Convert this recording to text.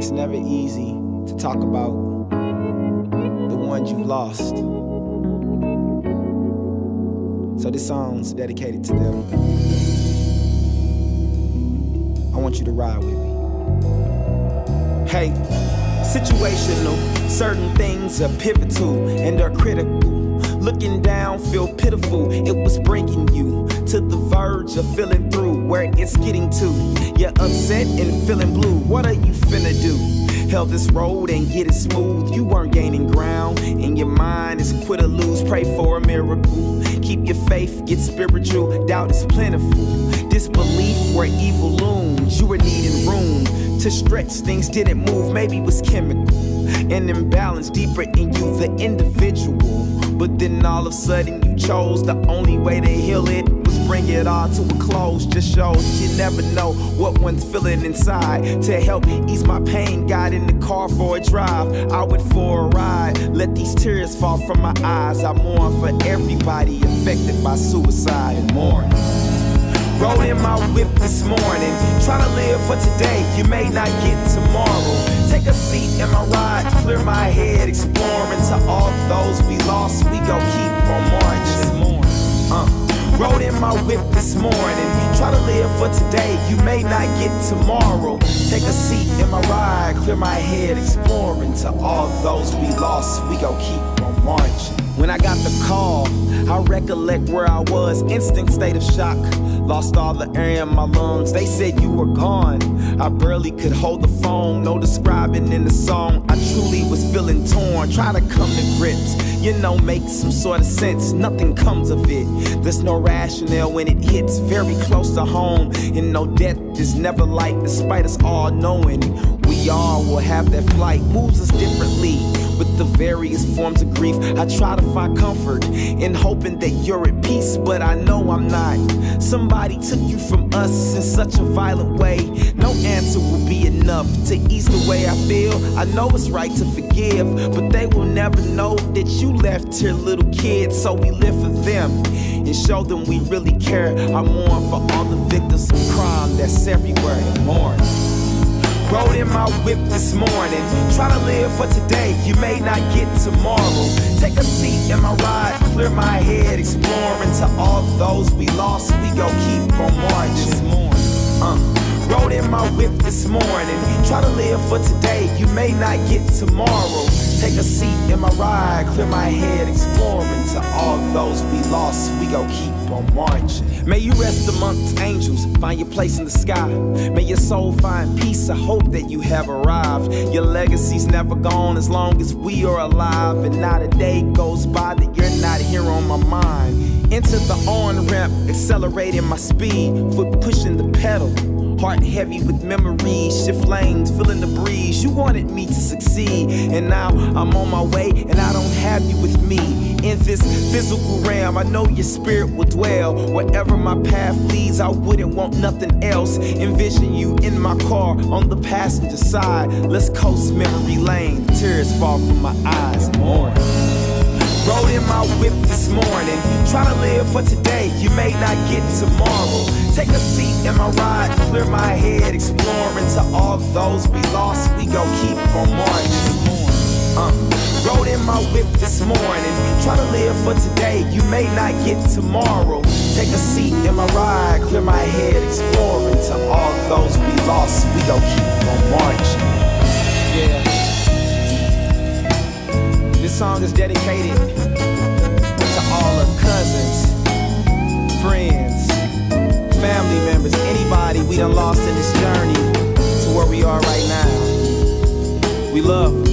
it's never easy to talk about the ones you've lost. So this song's dedicated to them. I want you to ride with me. Hey, situational. Certain things are pivotal and are critical. Looking down, feel pitiful. It was bringing you to the verge of feeling where it's getting to. You're upset and feeling blue. What are you finna do? Held this road and get it smooth. You weren't gaining ground, and your mind is quit or lose. Pray for a miracle. Keep your faith, get spiritual. Doubt is plentiful. Disbelief where evil looms. You were needing room to stretch. Things didn't move. Maybe it was chemical. An imbalance deeper in you, the individual. But then all of a sudden you chose the only way to heal it bring it all to a close. Just shows you never know what one's feeling inside. To help ease my pain, got in the car for a drive. I went for a ride. Let these tears fall from my eyes. I mourn for everybody affected by suicide and mourn. Rode in my whip this morning, trying to live for today. You may not get tomorrow. Take a seat in my ride, clear my head, exploring to all those in my whip this morning, try to live for today. You may not get tomorrow. Take a seat in my ride, clear my head, exploring to all those we lost. We go keep on marching. When I got the call, I recollect where I was, instant state of shock. Lost all the air in my lungs. They said you were gone. I barely could hold the phone. No describing in the song. I truly was feeling torn. Try to come to grips. You know, make some sort of sense. Nothing comes of it. There's no rationale when it hits very close to home. And no death is never light, despite us all knowing we all will have that flight. Moves us differently the various forms of grief. I try to find comfort in hoping that you're at peace, but I know I'm not. Somebody took you from us in such a violent way. No answer will be enough to ease the way I feel. I know it's right to forgive, but they will never know that you left here little kids, so we live for them and show them we really care. I mourn for all the victims of crime that's everywhere mourn. In my whip this morning, try to live for today. You may not get tomorrow. Take a seat in my ride, clear my head, exploring to all those we lost. We go keep on marching. Uh. Rode in my whip this morning, try to live for today. You may not get tomorrow. Take a seat in my ride, clear my head, exploring to all those we lost. We go keep on marching. May you rest amongst angels, find your place in the sky. May your soul find peace. I hope that you have arrived. Your legacy's never gone as long as we are alive. And not a day goes by that you're not here on my mind. Into the on ramp, accelerating my speed, foot pushing the pedal. Heart heavy with memories, shift lanes, feeling the breeze. You wanted me to succeed, and now I'm on my way, and I don't have you with me. In this physical realm, I know your spirit will dwell. Wherever my path leads, I wouldn't want nothing else. Envision you in my car on the passenger side. Let's coast memory lane. Tears fall from my eyes. Mourn. Rode in my whip this morning, try to live for today. You may not get tomorrow. Take a seat in my ride, clear my head, exploring to all those we lost. We go keep on marching. Uh. Rode in my whip this morning, try to live for today. You may not get tomorrow. Take a seat in my ride, clear my head, exploring to all those we lost. We go keep on marching. Yeah. This song is dedicated lost in this journey to where we are right now. We love.